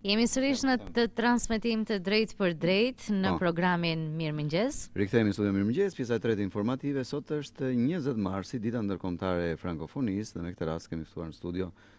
Jemi sërish në transmetim të drejtpërdrejtë në programin Mirë Mëngjes. Rikthehemi në studio Mirë Mëngjes, pjesa e tretë informative, sot është 20 marsi, dita ndërkombëtare e frankofonisë, dhe me këtë rast kemi ftuar në studio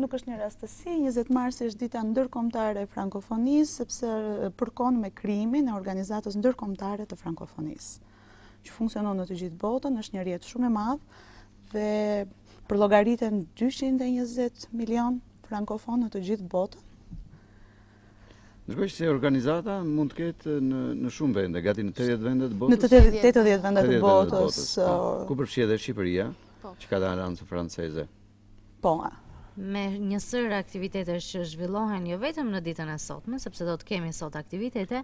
Nuk është një rastësi, njëzet marsi është dita ndërkombëtare e frankofonisë, sepse përkon me krijimin e organizatës ndërkombëtare të frankofonisë, që funksionon në të gjithë botën, është një rrjet shumë i madh dhe përllogariten 220 milion frankofonë në të gjithë botën. Ndërkohë se organizata mund të ketë në, në shumë vende, gati në 80 vende të botës. Në 80 vende të botës. Po. Ku përfshihet edhe Shqipëria, po. që ka dhe aleancë franceze. Po, a. Me një sërë aktivitetesh që zhvillohen jo vetëm në ditën e sotme, sepse do të kemi sot aktivitete,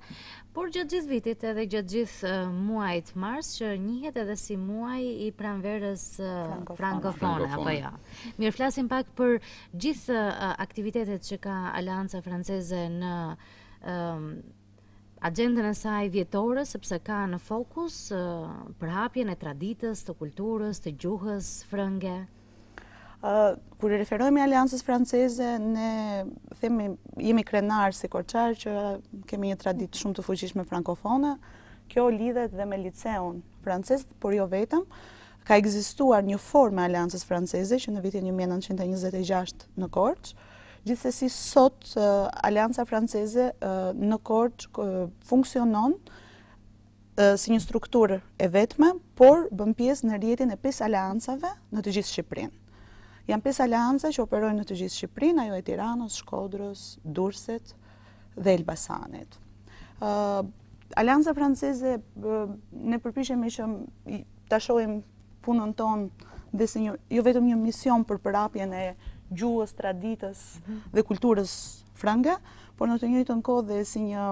por gjatë gjithë vitit edhe gjatë gjithë uh, muajit mars që njihet edhe si muaj i pranverës uh, frankofone, apo jo. Ja. Mirë flasim pak për gjithë uh, aktivitetet që ka Aleanca Franceze në uh, axhendën e saj vjetore sepse ka në fokus përhapjen e traditës, të kulturës, të gjuhës frënge. Kur i referohemi Aleancës Franceze, ne themi, jemi krenarë si korçarë që kemi një traditë shumë të fuqishme frankofone, kjo lidhet dhe me liceun francez, por jo vetëm, Ka ekzistuar një formë e aleancës franceze që në vitin një mijë e nëntëqind e njëzet e gjashtë në Korçë, gjithsesi sot aleanca franceze në Korçë funksionon si një strukturë e vetme, por bën pjesë në rrjetin e pesë aleancave në të gjithë Shqipërinë. Janë pesë aleanca që operojnë në të gjithë Shqipërinë, ajo e Tiranës, Shkodrës, Durrësit dhe Elbasanit. Aleanca franceze ne përpiqemi që ta shohim punën tonë dhe si një, jo vetëm një mision për përhapjen e gjuhës, traditës mhm. dhe kulturës frënge, por në të njëjtën kohë dhe si një,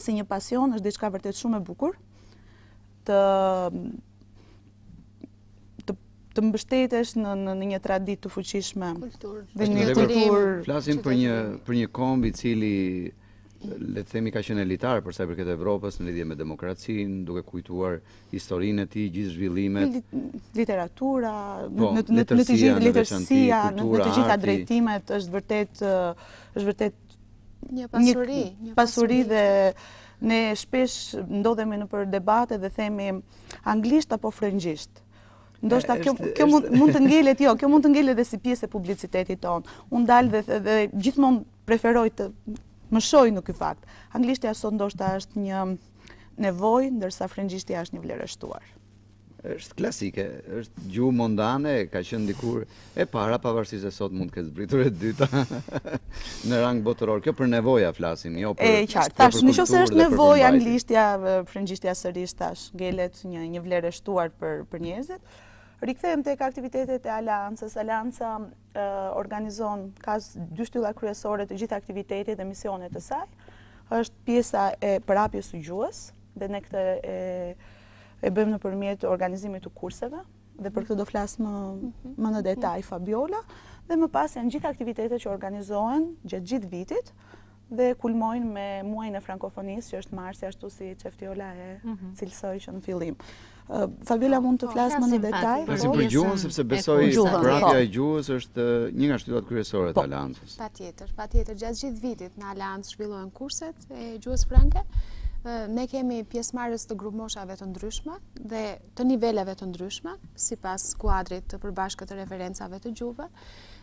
si një pasion, është diçka vërtet shumë e bukur, të, të, të mbështetesh në, në, një traditë të fuqishme. Kulturë. Dhe një kulturë. Flasim për një, për një komb i cili le të themi ka qenë elitar për sa i përket Evropës në lidhje me demokracinë, duke kujtuar historinë e tij, gjithë zhvillimet, literatura, po, në të gjithë letërsia, në të gjitha drejtimet është vërtet është vërtet një pasuri, një pasuri dhe ne shpesh ndodhemi nëpër debate dhe themi anglisht apo frëngjisht. Ndoshta kjo kjo mund të ngelet jo, kjo mund të ngelet edhe si pjesë e publicitetit tonë. Unë dal dhe dhe gjithmonë preferoj të mëshoj në këtë fakt. Anglishtja sot ndoshta është një nevojë, ndërsa frëngjishtja është një vlerë e shtuar. është klasike, është gjuhë mondane, ka qenë dikur e para, pavarësisht se sot mund të ketë zbritur e dyta në rang botëror. Kjo për nevoja flasim, jo për... E qartë, tash, në qoftë se është nevojë anglishtja, frëngjishtja sërish tash, ngelet një, një vlerë e shtuar për, për njerëzit. Rikthehem tek aktivitetet e Aleancës. Aleanca organizon ka dy shtylla kryesore të gjithë aktivitetit dhe misionit të saj. Është pjesa e përhapjes së gjuhës dhe ne këtë e e bëjmë nëpërmjet organizimit të kurseve dhe për këtë do flasë më mhm. më në detaj Fabiola dhe më pas janë gjithë aktivitetet që organizohen gjatë gjithë vitit Dhe kulmojnë me muajin e frankofonisë, që është marsi, ashtu si Çeftiola e mhm. cilësoi që në fillim. Fabiola po, mund të po, flasë më në detaj. Po, si për gjuhën, sepse besoj përhapja po. e gjuhës është një nga shtyllat kryesore të Aleancës. Patjetër, patjetër. Gjatë gjithë vitit në Aleancë zhvillohen kurset e gjuhës frënge. Ne kemi pjesëmarrës të grupmoshave të ndryshme dhe të niveleve të ndryshme, sipas kuadrit të përbashkët të referencave të gjuhëve.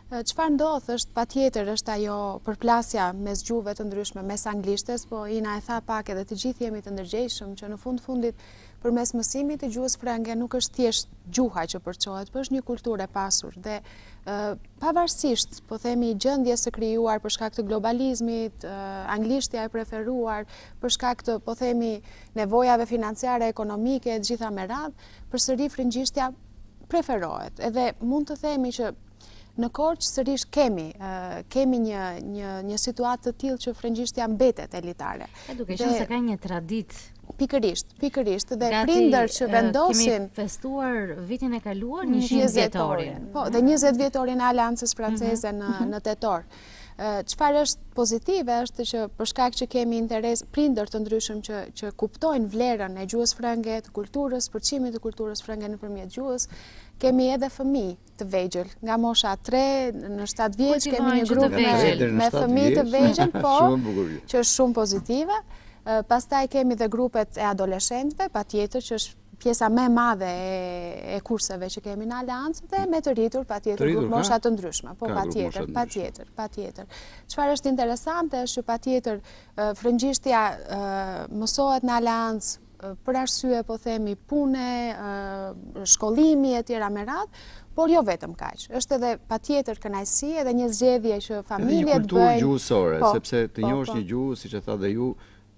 Çfarë ndodh është patjetër është ajo përplasja mes gjuhëve të ndryshme, mes anglishtes, po Ina e tha pak edhe të gjithë jemi të ndërgjegjshëm që në fund fundit përmes mësimit të gjuhës frënge nuk është thjesht gjuha që përçohet, por është një kulturë e pasur dhe pavarësisht, po themi, gjendjes së krijuar për shkak të globalizmit, anglishtja e preferuar për shkak të, po themi, nevojave financiare, ekonomike, gjitha me radhë, Përsëri frëngjishtja preferohet edhe mund të themi që në Korçë sërish kemi kemi një një një situatë të tillë që frëngjishtja mbetet elitare. E duke qenë se ka një traditë Pikërisht, pikërisht dhe prindër që vendosin kemi festuar vitin e kaluar 100 vjetorin. Po, dhe 20 vjetorin e Aleancës Franceze në në tetor. Çfarë është pozitive është që për shkak që kemi interes prindër të ndryshëm që që kuptojnë vlerën e gjuhës frënge, të kulturës, përçimit të kulturës frënge nëpërmjet gjuhës, kemi edhe fëmijë të vegjël, nga mosha 3 në 7 vjeç kemi një grup me, me fëmijë të vegjël, po që është shumë pozitive. Pastaj kemi dhe grupet e adoleshentëve, patjetër që është pjesa më e madhe e kurseve që kemi në Aleancë dhe me të rritur patjetër grupmosha të ndryshme. Po patjetër, patjetër, patjetër. Çfarë është interesante është që patjetër frëngjishtja mësohet në Aleancë për arsye po themi pune, shkollimi e tjera me radhë, por jo vetëm kaq. është edhe patjetër kënaqësi edhe një zgjedhje që familjet e bëjnë. Edhe një kulturë gjuhësore, po, sepse të po, njohësh po. një gjuhë, siç e thatë dhe ju,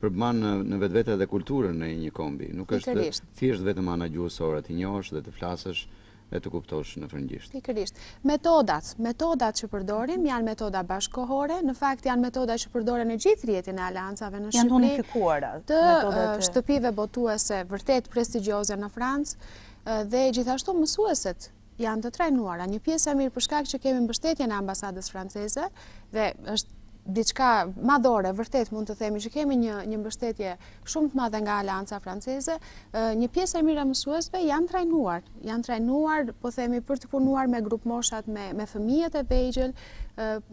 Përmban në vetvete edhe kulturën e një kombi. Nuk është thjesht vetëm ana gjuhësore, të njohësh dhe të flasësh e të kuptosh në frëngjisht. Pikërisht. Metodat, metodat që përdorim janë metoda bashkëkohore, në fakt janë metoda që përdoren në gjithë rrjetin e aleancave në Shqipëri, të shtëpive botuese vërtet prestigjioze në Francë dhe gjithashtu mësueset janë të trajnuara, një pjesë e mirë për shkak që kemi mbështetjen e ambasadës franceze dhe është diçka madhore, vërtet mund të themi që kemi një, një mbështetje shumë të madhe nga Aleanca Franceze, një pjesë e mirë e mësuesve janë trajnuar, janë trajnuar, po themi, për të punuar me grupmoshat, me, me fëmijët e vegjël,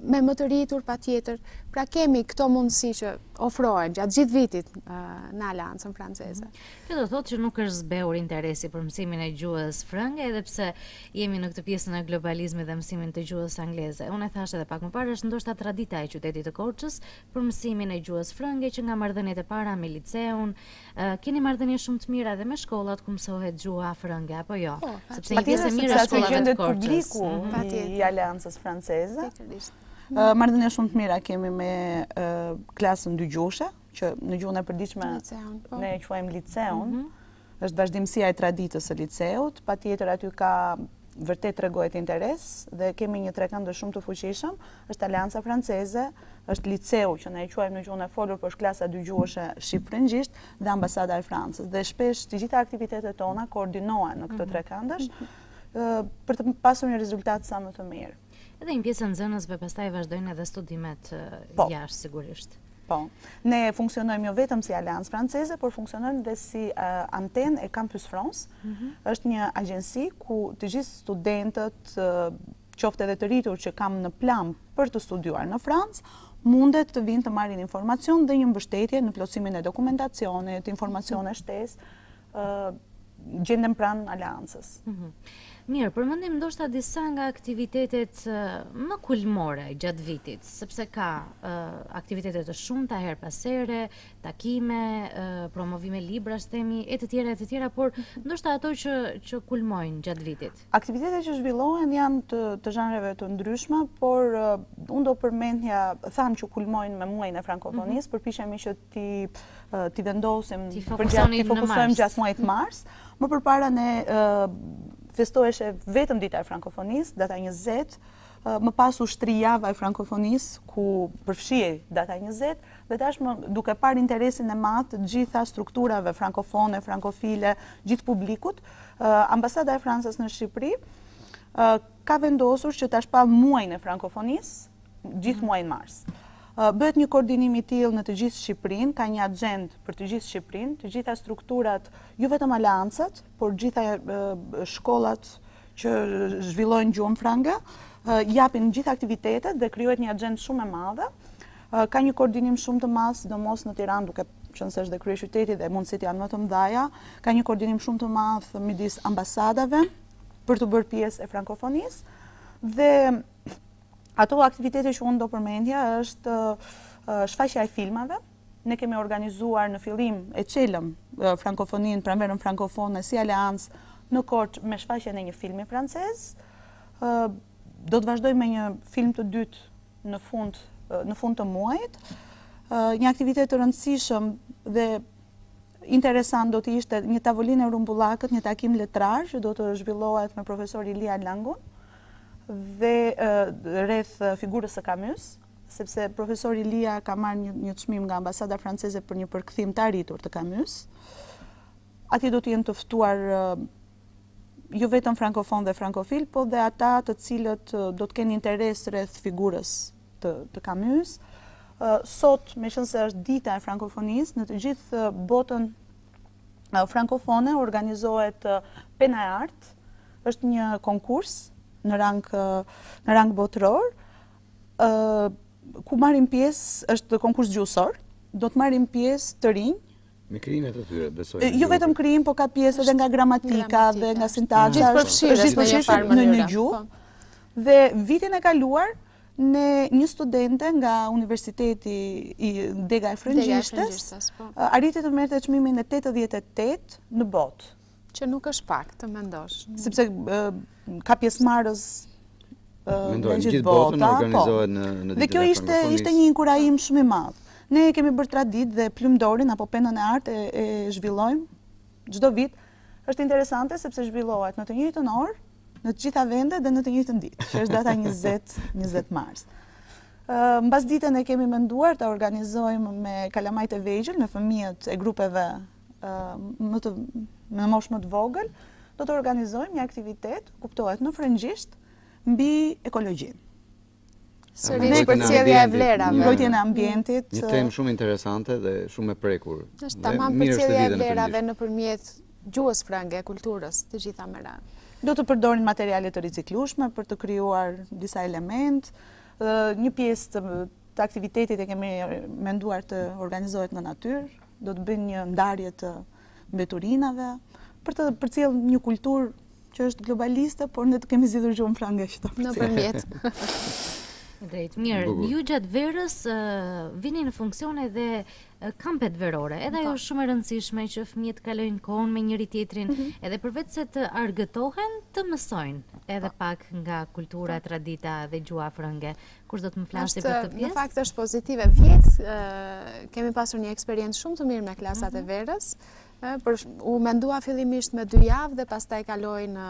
me më të rritur patjetër, pra kemi këto mundësi që ofrohen gjatë gjithë vitit në Aleancën Franceze. Kjo do thotë që nuk është zbehur interesi për mësimin e gjuhës frënge edhe pse jemi në këtë pjesën e globalizmit dhe mësimit të gjuhës angleze. Unë e thashë edhe pak më parë, është ndoshta tradita e qytetit të Korçës për mësimin e gjuhës frënge që nga marrëdhëniet e para me liceun, keni marrëdhënie shumë të mira edhe me shkollat ku mësohet gjuha frënge, apo jo? Po, sepse një pjesë e mirë e shkollave të Korçës. Po, patjetër. I aleancës franceze. Marrëdhënie shumë të mira kemi me klasën dygjuhëshe, që në gjuhën e përditshme po. ne e quajmë liceun, mhm. është vazhdimësia e traditës së liceut, patjetër aty ka vërtet tregohet interes dhe kemi një trekëndësh shumë të fuqishëm, është Aleanca Franceze, është liceu që ne e quajmë në gjuhën e folur, por është klasa dygjuhëshe shqip-frëngjisht dhe ambasada e Francës. Dhe shpesh të gjitha aktivitetet tona koordinohen në këtë mhm. trekëndësh mhm. për të pasur një rezultat sa më të mirë. Edhe një pjesë e nxënësve pastaj vazhdojnë edhe studimet po. jashtë sigurisht. Po. Ne funksionojmë jo vetëm si Aleancë Franceze, por funksionojmë dhe si uh, antenë e Campus France. Mm -hmm. është një agjensi ku të gjithë studentët, uh, qoftë dhe të rritur që kanë në plan për të studiuar në Francë, mundet të vijnë të marrin informacion dhe një mbështetje në plotësimin e dokumentacionit, informacione shtesë, gjenden pranë aleancës. Mhm. Mirë, përmendim ndoshta disa nga aktivitetet më kulmore gjatë vitit, sepse ka aktivitete të shumta herë pas here, takime, promovime librash, themi, e të tjera, e të tjera, por ndoshta ato që kulmojnë gjatë vitit. Aktivitetet që zhvillohen janë të zhanreve të ndryshme, por unë do përmendja, thamë që kulmojnë me muajin e frankofonisë, mhm. përpishemi që t'i vendosim, t'i fokusojmë gjatë muajit mars, më përpara ne festoheshte vetëm dita e frankofonisë, data 20, më pas u shtri java e frankofonisë, ku përfshihej data 20, dhe tashmë duke parë interesin e madh të gjitha strukturave frankofone, frankofile, gjithë publikut, ambasada e Francës në Shqipëri, ka vendosur që ta shpallë muajin e frankofonisë, gjithë muajin mars. Bëhet një koordinim i tillë në të gjithë Shqipërinë, ka një axhendë për të gjithë Shqipërinë, të gjitha strukturat, jo vetëm aleancat, por gjitha shkollat që zhvillojnë gjuhën frënge, japin gjithë aktivitetet dhe krijohet një axhendë shumë e madhe. Ka një koordinim shumë të madh, sidomos në Tiranë, duke qenë se është dhe kryeqyteti dhe mundësitë janë më të mëdhaja, ka një koordinim shumë të madh midis ambasadave për t'u bërë pjesë e frankofonisë, dhe Ato aktivitete që unë do përmendja është shfaqja e filmave. Ne kemi organizuar në fillim e çelëm frankofoninë, pranverën frankofone si aleancë në Korçë me shfaqjen e një filmi francez. Do të vazhdojmë me një film të dytë në fund të muajit. Një aktivitet të rëndësishëm dhe Interesant do të ishte një tavolinë e rrumbullakët, një takim letrar që do të zhvillohet me profesor Ilia Lëngun dhe rreth figurës së Camus, sepse profesor Ilia ka marrë një, një çmim nga ambasada franceze për një përkthim të arritur të Camus. Atje do të jenë të ftuar jo vetëm frankofonë dhe frankofilë, po dhe ata të cilët do të kenë interes rreth figurës të Camus. Sot, meqenë se është dita e frankofonisë, në të gjithë botën frankofone organizohet Pena e Artë, është një konkurs në rang botëror, ku marrin pjesë, është konkurs gjuhësor, do të marrin pjesë të rinj, Në krijimet e tyre, besoj. Jo vetëm krijim, po ka pjesë edhe nga gramatika dhe nga sintaksa. Gjithëpërfshirë, gjithëpërfshirë në një gjuhë. Po. Dhe vitin e kaluar, ne një studente nga Universiteti i Dega e Frëngjishtes, arriti të merrte çmimin e 88 në botë. Që nuk është pak të mendosh. Sepse ka pjesëmarrës nga gjithë bota. Po. Dhe kjo ishte një inkurajim shumë i madh. Ne kemi bërë traditë dhe plumdorin apo penën e artë e zhvillojmë çdo vit Është interesante sepse zhvillohet në të njëjtën orë, në të gjitha vendet dhe në të njëjtën ditë, që është data 20, 20 mars. Mbasdite ne kemi menduar të organizojmë me kalamajtë e vegjël, me fëmijët e grupeve më të, me moshë më të vogël, do të organizojmë një aktivitet, kuptohet në frëngjisht, mbi ekologjinë. Sërish përcjellja e vlerave. Mbrojtjen e ambientit. Një temë shumë interesante dhe shumë e prekur. Është tamam përcjellja e vlerave nëpërmjet gjuhës frënge, kulturës, të gjitha më ranë. Do të përdorin materiale të riciklueshme për të krijuar disa elementë. Një pjesë të aktivitetit e kemi menduar të organizohet në natyrë. Do të bëjnë një ndarje të mbeturinave, për të përcjellë një kulturë që është globaliste, por ne kemi zgjedhur gjuhën frënge që ta përcjellim. Nëpërmjet. Drejt, mirë. Ju gjatë verës vini në funksion edhe kampet verore. Edhe ajo po. është shumë e rëndësishme që fëmijët të kalojnë kohën me njëri-tjetrin, mhm. edhe përveçse të argëtohen, të mësojnë edhe po. pak nga kultura, po. tradita dhe gjuha frënge. Kush do të më flasë për këtë pjesë? Në fakt është pozitive. Vjet kemi pasur një eksperiencë shumë të mirë me klasat e mhm. verës. U mendua fillimisht me dy javë dhe pastaj kaloi në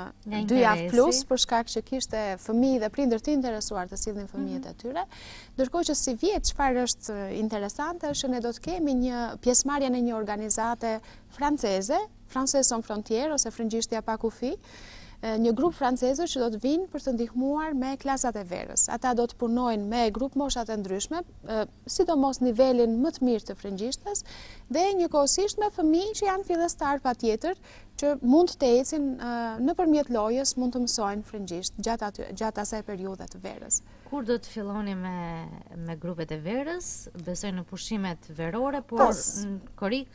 dy javë plus për shkak që kishte fëmijë dhe prindër të interesuar të sillnin fëmijët mhm. e tyre. Ndërkohë që sivjet çfarë është interesante është që ne do të kemi një pjesëmarrje në një organizatë franceze, Français sans frontières ose frëngjishtja pa kufi, një grup francezësh që do të vinë për të ndihmuar me klasat e verës. Ata do të punojnë me grupmoshat e ndryshme, sidomos nivelin më të mirë të frëngjishtes, dhe njëkohësisht me fëmijë që janë fillestarë patjetër, që mund të ecin nëpërmjet lojës, mund të mësojnë frëngjisht gjatë asaj periudhe të verës. Kur do të filloni me grupet e verës, besoj në pushimet verore, por në korrik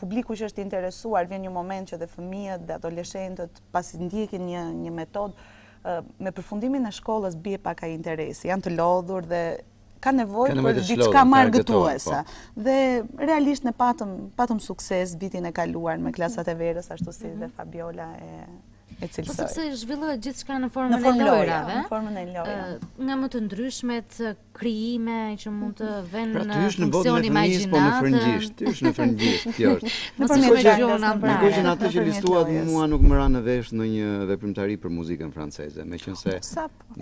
publiku që është interesuar, vjen një moment që dhe fëmijët dhe adoleshentët pasi ndjekin një, një metodë, me përfundimin e shkollës bie pak ai interesi, janë të lodhur dhe ka nevojë për diçka më argëtuese. Po. Dhe realisht ne patëm patëm sukses vitin e kaluar me klasat e verës ashtu si dhe mhm. Fabiola e e cilësoi. Po sepse zhvillohet gjithçka në formën e lojrave. Në formën e lojrave. Nga më të ndryshmet, krijime që mund të vënë, pra, në funksion imagjinatën. Po në frëngjisht, ty është në frëngjisht, kjo është. Nëpërmjet gjuhës amë pra. Në kështë në atë që listuat mua nuk më ra në vesh ndonjë veprimtari për muzikën franceze. Meqenëse...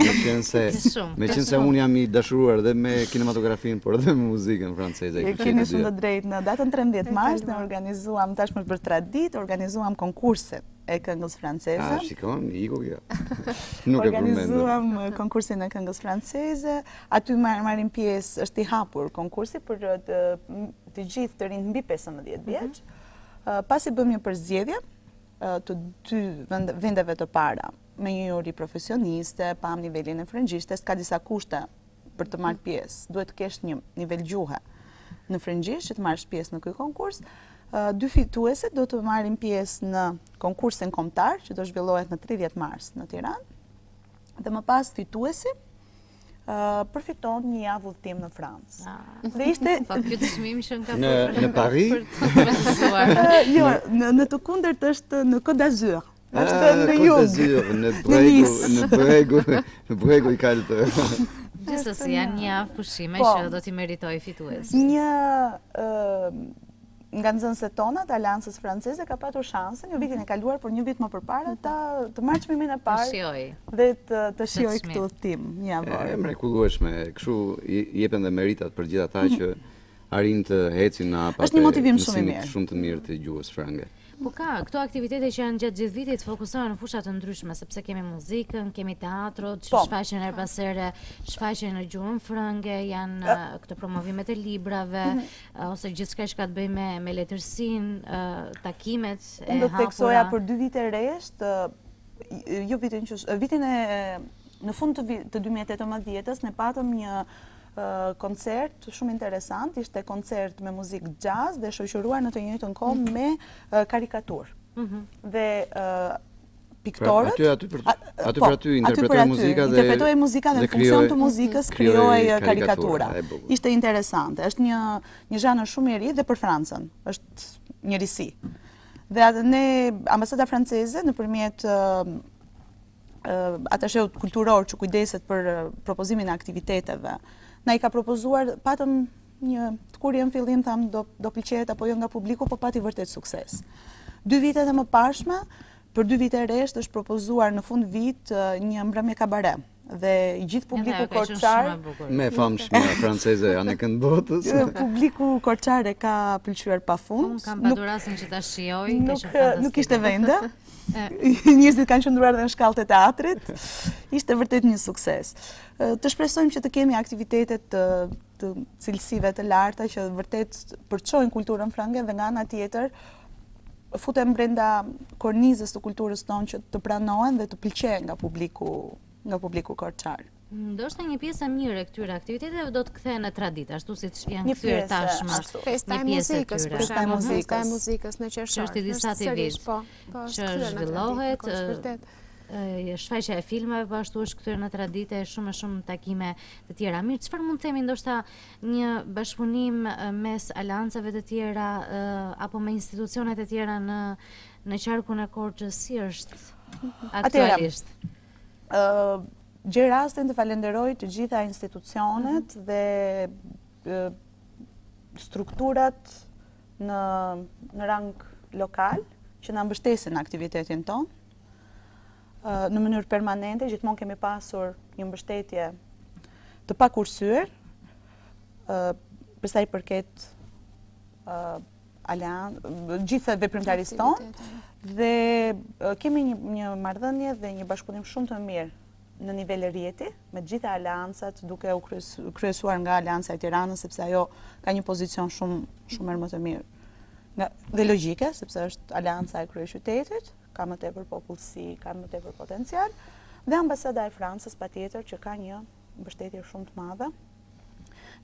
Meqenëse... Meqenëse unë jam i dashuruar dhe me kinematografinë, por dhe me muzikën franceze. E keni shumë të drejtë. Në datën 13 mars ne organizuam tashmë për traditë, organizuam konkursin. e këngës franceze. A, shikon, iku kjo. Nuk e përmendëm. Organizuam uh, konkursin e këngës franceze, aty marrin pjesë, është i hapur konkursi për uh, të, të gjithë të rinjtë mbi 15 mhm. vjeç. Mm -hmm. Uh, Pasi bëmë një përzgjedhje të dy vendeve të para, me një juri profesioniste, pamë nivelin e frëngjishtes, ka disa kushte për të marrë pjesë, duhet të kesh një nivel gjuhe në frëngjisht që të marrësh pjesë në këtë konkurs. Dy fitueset do të marrin pjesë në konkursin kombëtar që do zhvillohet në 30 mars në Tiranë. Dhe më pas fituesi përfiton një javë udhëtim në Francë. Ah. Dhe ishte po ky çmim që nga në në Paris. Jo, në të kundërt është në Côte d'Azur. Është ah, në jug. Në bregu, në bregu, në bregu i kaltër. Gjithsesi janë një javë pushime po. që do t'i meritojë fituesi. Një nga nxënëset tona të Aleancës Franceze ka patur shansin një vitin e kaluar por një vit më përpara ta të marrë çmimin e parë. Të shijojë. Dhe të të shijojë këtë udhëtim, një javë. Është mrekullueshme. Kështu jepen dhe meritat për gjithë ata që arrijnë të ecin në hapat. Është një motivim shumë i mirë. Shumë të mirë të gjuhës frënge. Po ka, këto aktivitete që janë gjatë gjithë vitit fokusohen në fusha të ndryshme, sepse kemi muzikën, kemi teatrot, që po. shfaqen herë pas here, shfaqen në gjuhën frënge, janë këto promovimet e librave, mhm. ose gjithçka që ka të bëjë me me letërsinë, takimet e hapura. Unë do të theksoja për dy vite rresht, jo vitin që vitin e në fund të, të 2018-ës ne patëm një koncert shumë interesant, ishte koncert me muzikë jazz dhe shoqëruar në të njëjtën kohë mhm. me karikaturë. Mhm. Dhe piktorët. Pra, aty aty aty po, aty interpretohej muzika dhe interpretohej muzika dhe në funksion të muzikës krijohej karikatura. Ishte interesante. Është një një zhanër shumë i ri dhe për Francën. Është një risi. Dhe ne ambasada franceze nëpërmjet atasheut kulturor që kujdeset për propozimin e aktiviteteve, na i ka propozuar, patëm një tkurrje në fillim, thamë do, do pëlqejet apo jo nga publiku, po pati vërtet sukses. Dy vitet e mëparshme, për dy vite rresht është propozuar në fund vit një mbrëmje kabare dhe gjithë publiku korçar më të famshme franceze anembanë botës publiku korçar e ka pëlqyer pa fund kam patur rastin që ta shijoj nuk nuk kishte vende Njerëzit kanë qëndruar dhe në shkallët e teatrit, ishte vërtet një sukses. Të shpresojmë që të kemi aktivitete të të cilësive të larta që vërtet përçojnë kulturën frënge dhe nga ana tjetër futen brenda kornizës të kulturës tonë që të pranohen dhe të pëlqehen nga publiku nga publiku korçar. Ndoshta një pjesë e mirë e këtyre aktiviteteve do të kthehen në traditë, ashtu siç janë kthyer tashmë. Një pjesë, ashtu. Festa e muzikës, për shembull, festa e muzikës në qershor. Që është i disati vit, po, po, që zhvillohet, është vërtet shfaqja e filmave po ashtu është kthyer në traditë e shumë shumë takime të tjera. Mirë, çfarë mund të themi ndoshta një bashkëpunim mes aleancave të tjera apo me institucionet e tjera në në qarkun e Korçës si është aktualisht? Atëherë, Gjej rastin të falenderoj të gjitha institucionet mhm. dhe strukturat në në rang lokal që na mbështesin aktivitetin tonë. Në mënyrë permanente gjithmonë kemi pasur një mbështetje të pakursyer për sa i përket gjithë veprimtarisë tonë dhe kemi një marrëdhënie dhe një bashkëpunim shumë të mirë në nivel rrjeti, me të gjitha aleancat duke u kryesuar nga aleanca e Tiranës, sepse ajo ka një pozicion shumë shumë më të mirë. Dhe logjike, sepse është aleanca e kryeqytetit, ka më tepër popullsi, ka më tepër potencial, dhe ambasada e Francës patjetër që ka një mbështetje shumë të madhe,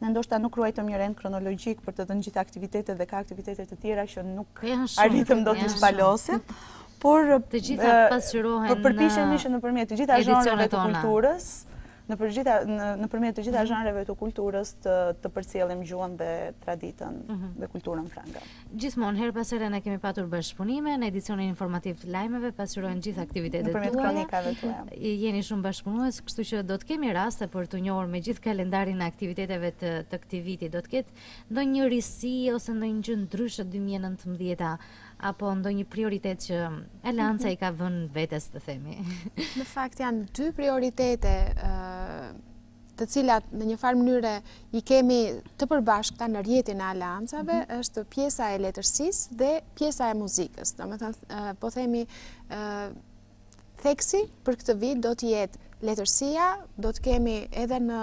Ne ndoshta nuk ruajtëm një rend kronologjik për të dhënë gjitha aktivitetet dhe ka aktivitete të tjera që nuk arritëm dot t'i shpalosim. Por të gjitha pasqyrohen në përpiqemi që nëpërmjet të gjitha zhanreve të kulturës, nëpër gjitha nëpërmjet të gjitha mhm. zhanreve të kulturës të të përcjellim gjuhën dhe traditën mhm. dhe kulturën frënge. Gjithmonë, herë pas here ne kemi patur bashkëpunime, në edicionin informativ të lajmeve pasqyrojnë gjithë aktivitetet tuaja. Nëpërmjet kronikave tuaja. Jeni shumë bashkëpunues, kështu që do të kemi raste për t'u njohur me gjithë kalendarin e aktiviteteve të të këtij viti. Do të ketë ndonjë risi ose ndonjë gjë ndryshe dy mijë e nëntëmbëdhjetë apo ndonjë prioritet që Aleanca i ka vënë vetes të themi? Në fakt janë dy prioritete të cilat në një farë mënyre i kemi të përbashkëta në rrjetin e aleancave, mhm. është pjesa e letërsisë dhe pjesa e muzikës. Domethënë, po themi, theksi për këtë vit do të jetë letërsia, do të kemi edhe në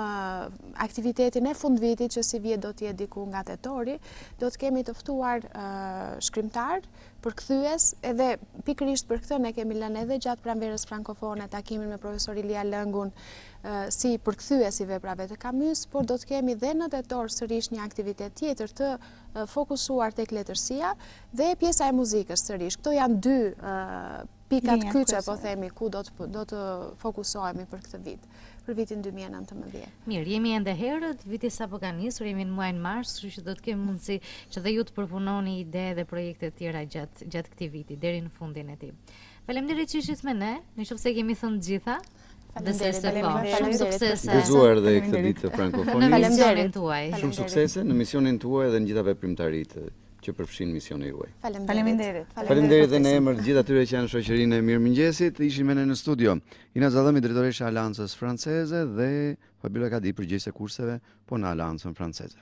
aktivitetin e fundvitit që sivjet do të jetë diku nga tetori, do të kemi të ftuar shkrimtarë, përkthyes, edhe pikërisht për këtë e kemi lënë edhe gjatë pranverës frankofone, takimin me profesor Ilia Lëngun, si përkthyes i veprave të Kamysë, por do të kemi dhe në tetor sërish një aktivitet tjetër të fokusuar tek letërsia dhe pjesa e muzikës sërish. Këto janë dy pikat kyçe, po themi, ku do të do të fokusohemi për këtë vit, për vitin 2019. Mirë, jemi ende herët, viti sapo ka nisur, jemi në muajin mars, kështu që do të kemi mundësi që dhe ju të përpunoni ide dhe projekte të tjera gjatë gjatë këtij viti deri në fundin e tij. Faleminderit që ishit me ne, nuk e di nëse i kemi thënë gjitha. Faleminderit, faleminderit, suksese. Gëzuar edhe këtë ditë të frankofonisë. Në misionin tuaj. Shumë suksese në misionin tuaj dhe në gjitha veprimtaritë që përfshin misioni juaj. Faleminderit. Faleminderit në emër të gjithë atyre që janë në shoqërinë e Mirëmëngjesit. Ishin me ne në studio. Ina Zallëmi, drejtoresha e Aleancës Franceze dhe Fabiola Kadi, përgjegjëse kurseve po në Aleancën Franceze.